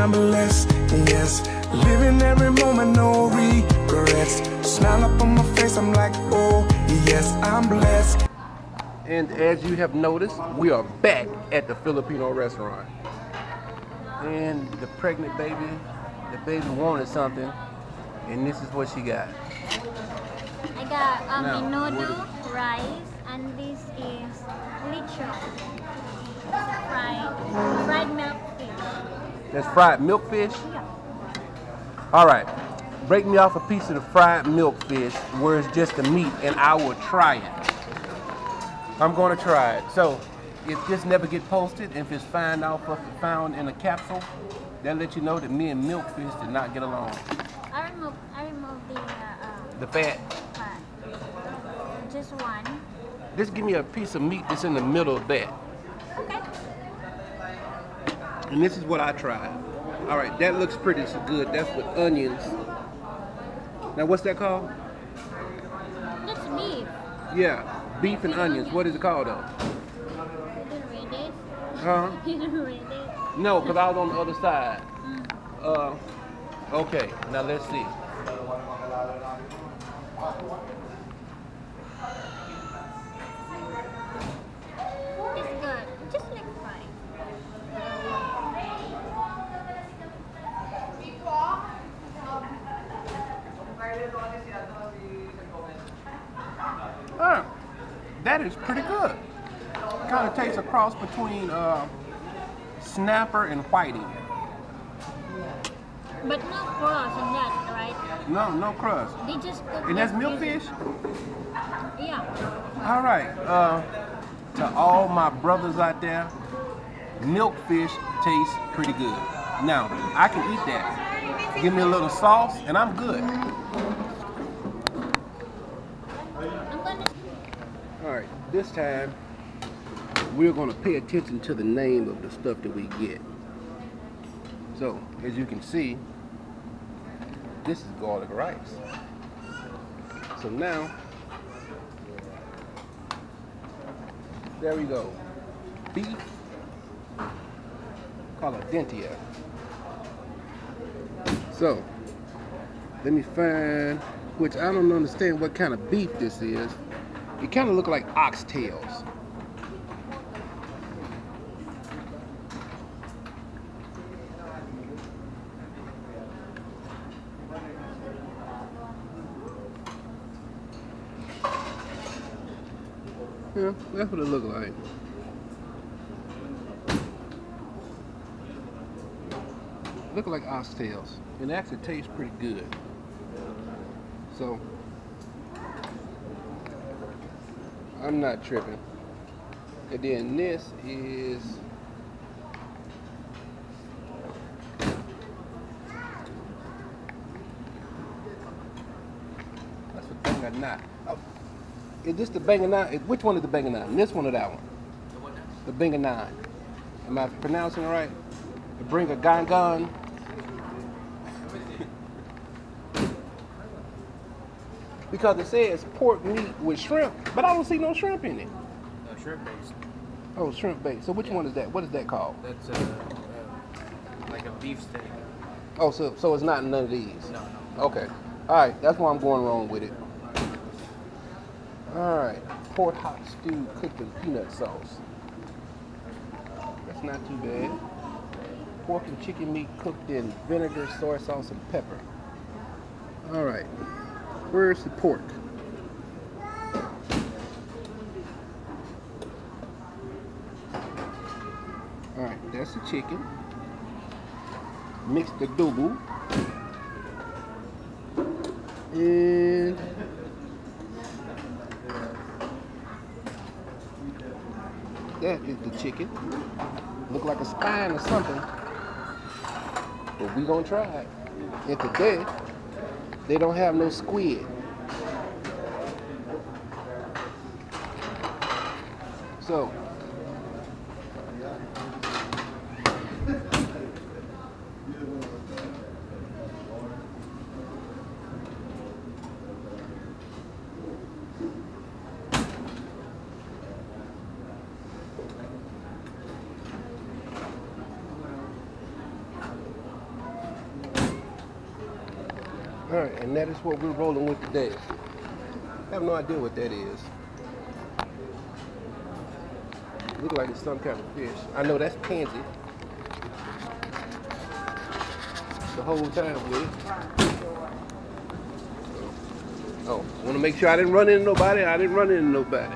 how I'm blessed. Yes, living every moment, no regrets. Smile up on my face, I'm like, oh, yes, I'm blessed. And as you have noticed, we are back at the Filipino restaurant. And the pregnant baby, the baby wanted something, and this is what she got. I got um, Now, menudo, rice, and this is lechon. That's fried milkfish. Yeah. All right, break me off a piece of the fried milkfish where it's just the meat, and I will try it. I'm going to try it. So, if this never get posted, if it's found out found in a capsule, that let you know that me and milkfish did not get along. I remove, I remove the uh, uh, The fat. fat. Just one. Just give me a piece of meat that's in the middle of that. Okay. And this is what I tried. All right, that looks pretty so good. That's with onions. Now, what's that called? That's beef. Yeah, beef and onions. What is it called though? You didn't read it? Huh? You didn't read it? No, because I was on the other side. Uh, okay, now let's see. That is pretty good. Kind of tastes a cross between uh, snapper and whiting. But no cross on that, right? No, no crust. They just And that's milkfish? Yeah. All right. Uh, to all my brothers out there, milkfish tastes pretty good. Now, I can eat that. Give me a little sauce, and I'm good. All right. This time, we're going to pay attention to the name of the stuff that we get. So, as you can see, this is garlic rice. So now, there we go. Beef caladentia. So, let me find, which I don't understand what kind of beef this is. It kind of look like oxtails. Yeah, that's what it look like. Look like oxtails. And actually tastes pretty good. So, I'm not tripping. And then this is That's the bangana. Oh, is this the bangana? Which one is the bangana? This one or that one? The bangana. Am I pronouncing it right? The bring a gangan. Because it says pork meat with shrimp, but I don't see no shrimp in it. No, shrimp based. Oh, shrimp bait. So which one is that? What is that called? That's uh, uh, like a beef steak. Oh, so so it's not none of these. No, no. Okay. All right. That's why I'm going wrong with it. All right. Pork hot stew cooked in peanut sauce. That's not too bad. Pork and chicken meat cooked in vinegar, soy sauce, and pepper. All right. Where's the pork? All right. That's the chicken. Mix the double. And that is the chicken. Look like a spine or something. But we gonna try it. And today, they don't have no squid. So, All right, and that is what we're rolling with today. I have no idea what that is. Look like it's some kind of fish. I know that's pancit. The whole time with it. Oh, want to make sure I didn't run into nobody. I didn't run into nobody.